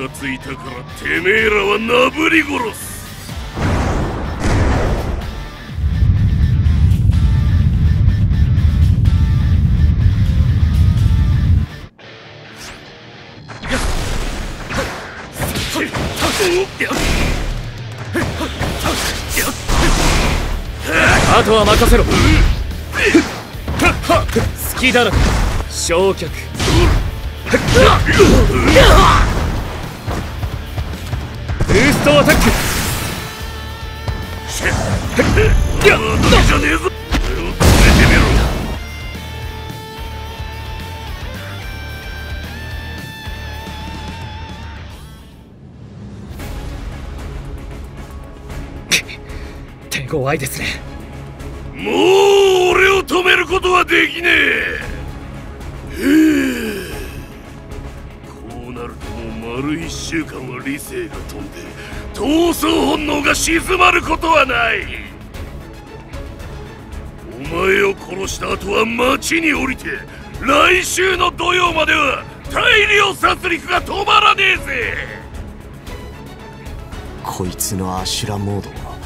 カついたからてめえらはなぶり殺す。あとは任せろ。隙だらけ焼却。ートアタックじゃねえぞ手手強いですね。もう俺を止めることはできねえ。丸一週間は理性が飛んで闘争本能が静まることはない。お前を殺した後は町に降りて来週の土曜までは大量殺戮が止まらねえぜ。こいつのアシュラモードは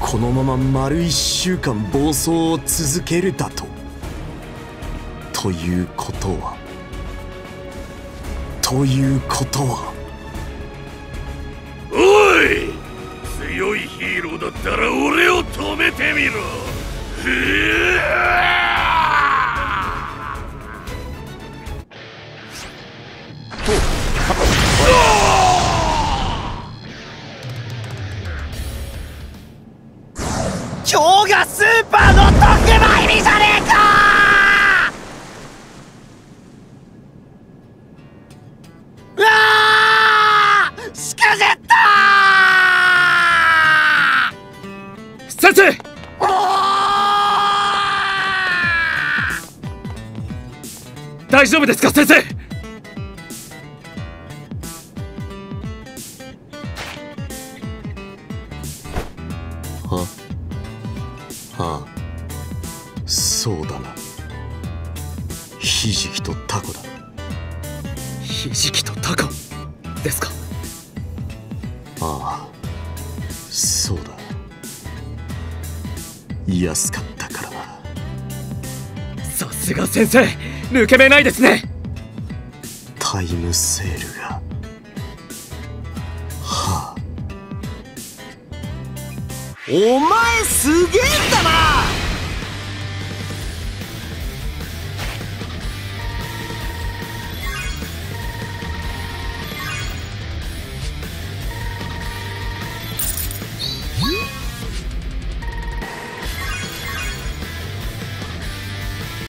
このまま丸一週間暴走を続けるだと。ということは。ということは。おい強いヒーローだったら俺を止めてみろ。ふ今日がスー！パーの先生！お大丈夫ですか先生？はああそうだな。ひじきとタコだ。ひじきとタコですか？ああ安かったから。なさすが先生抜け目ないですね。タイムセールが。はあ。お前すげえんだな